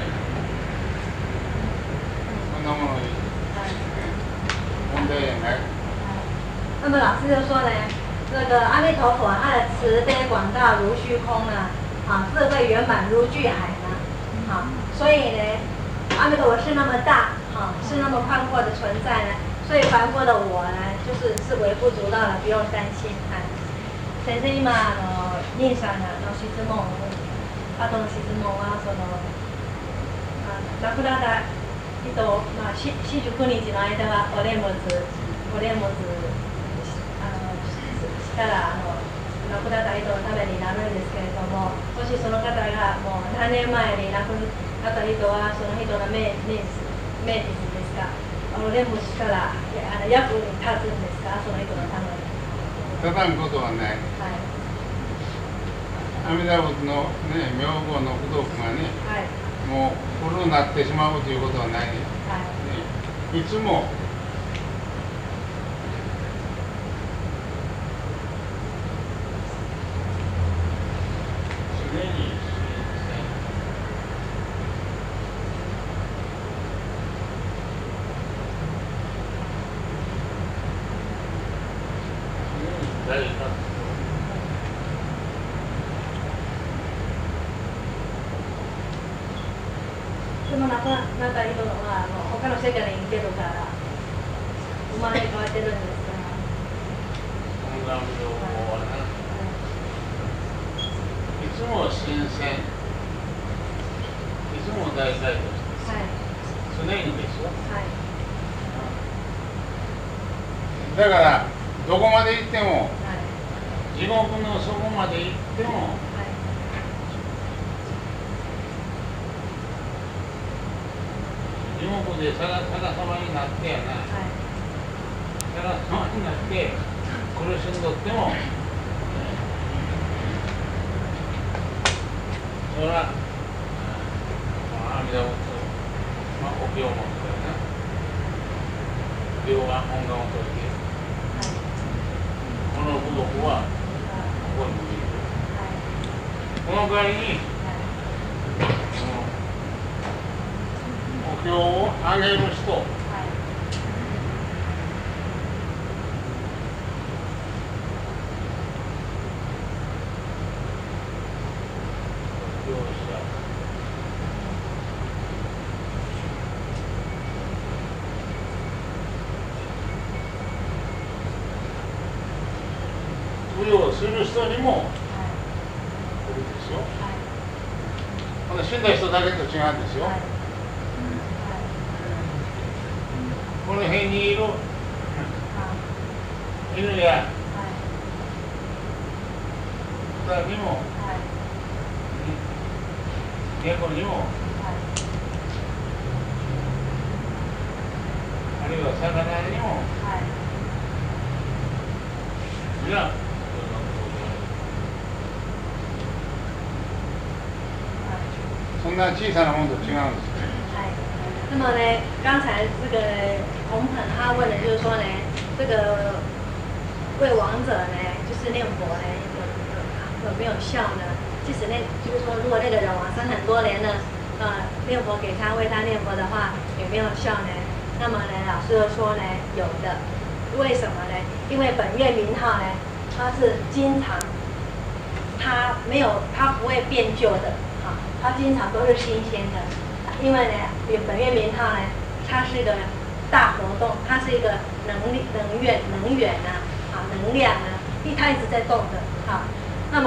こんなものに問題やない、那么老师就说呢，那个阿弥陀佛他的慈悲广大如虚空啊。啊，智慧圆满如巨海呢，啊，所以呢，阿弥陀佛是那么大，啊，是那么宽阔的存在呢，所以凡夫的我呢，就是是微不足道的，不用担心啊。先生今あの兄さんの質問、あとの質問はそのあ亡くなった人、まあ、し四十九日の間はお霊物、お霊物あのししたらあの 亡くなった人のためになるんですけれどももしその方がもう何年前に亡くなった人はその人の名日名日ですかお念仏したらあの役に立つんですかその人のために立たんことはな、ね、い、はい、阿弥陀仏の、ね、名号の不動がね、はい、もう古になってしまうということはない、はいね、いつもお経本だよね両経本願を解いこの部族はここにいこの代わりに、お経をあげる人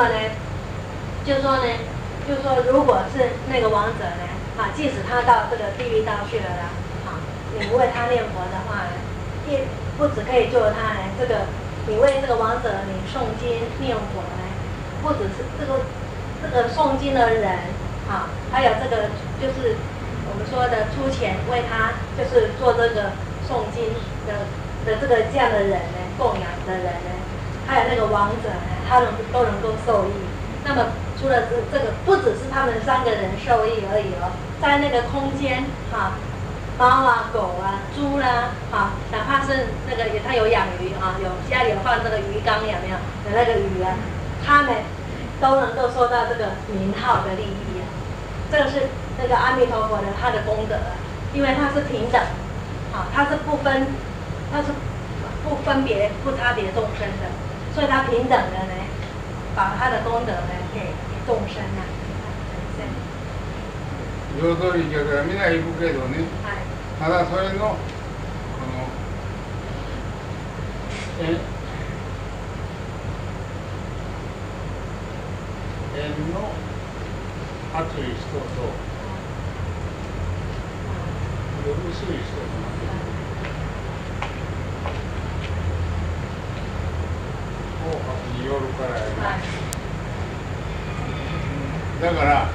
那么呢，就说呢，就说如果是那个王者呢，啊，即使他到这个地狱道去了啦，啊，你不为他念佛的话，呢，不只可以救他，呢，这个，你为这个王者你诵经念佛呢，不只是这个这个诵经的人，啊，还有这个就是我们说的出钱为他就是做这个诵经的的这个这样的人呢，供养的人呢，还有那个王者呢。他们都能够受益。那么除了这这个，不只是他们三个人受益而已哦，在那个空间哈，猫啊、狗啊、猪啦，哈，哪怕是那个也他有养鱼啊，有家里有放那个鱼缸养没有？养那个鱼啊，他们都能够受到这个名号的利益。这个是那个阿弥陀佛的他的功德，因为他是平等，好，他是不分，他是不分别、不差别众生的。所以他平等的呢，把他的功德呢给众生啊。けどね、はい、ただそれのこのえ縁の熱い人と、うん、い人夜からだから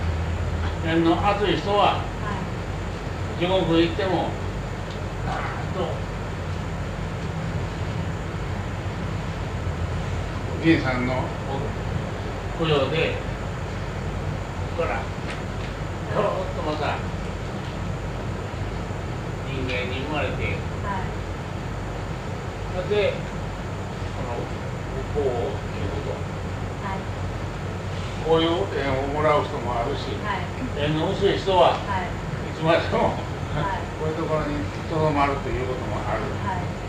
縁の熱い人は地獄行ってもおじいさんの供養でほらほろっとまた人間に生まれて、はい、で不幸をいうこはい。とこういう縁をもらう人もあるしはい。縁の薄い人ははい。いつまでもはいこういうところにとどまるということもある。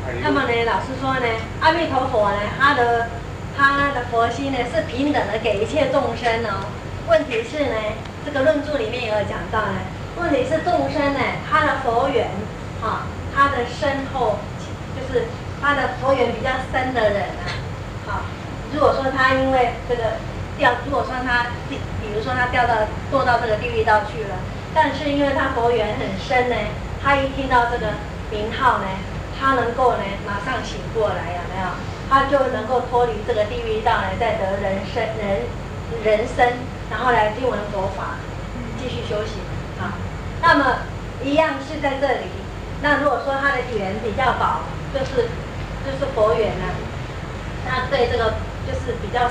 あり那么呢，老师说呢，阿弥陀佛呢，他的他的佛心呢是平等的给一切众生哦。问题是呢，这个论著里面也有讲到呢，问题是众生呢，他的佛缘，哈、他的深厚，就是他的佛缘比较深的人啊， 好，如果说他因为这个掉，如果说他，比如说他掉到堕到这个地狱道去了，但是因为他佛缘很深呢，他一听到这个名号呢，他能够呢马上醒过来，有没有？他就能够脱离这个地狱道，呢，再得人生人人生，然后来听闻佛法，继续修行。啊。那么一样是在这里。那如果说他的缘比较薄，就是就是佛缘呢。那对这个就是比较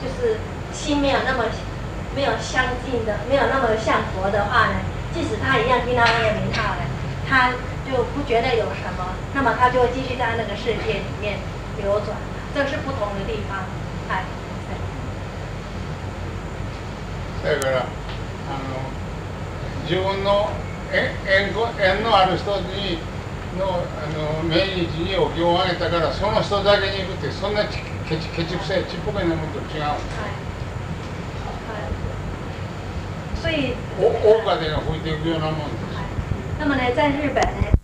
就是心没有那么没有相近的，没有那么像佛的话呢，即使他一样听到那个名号呢，他就不觉得有什么，那么他就会继续在那个世界里面流转，这是不同的地方，哎。だからあの自分のえ縁故縁のある人に のあの命日にお経をあげたからその人だけに行くってそんなケチケチくせえちっぽけなもんと違う、はいはい、所以お大風が吹いていくようなもんです、はい、那么呢在日本ね